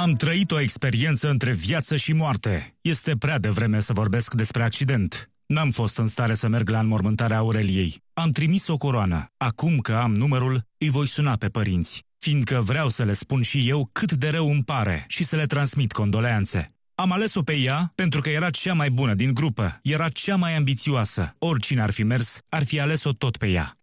Am trăit o experiență între viață și moarte. Este prea devreme să vorbesc despre accident. N-am fost în stare să merg la înmormântarea Aureliei. Am trimis o coroană. Acum că am numărul, îi voi suna pe părinți, fiindcă vreau să le spun și eu cât de rău îmi pare și să le transmit condoleanțe. Am ales-o pe ea pentru că era cea mai bună din grupă, era cea mai ambițioasă. Oricine ar fi mers, ar fi ales-o tot pe ea.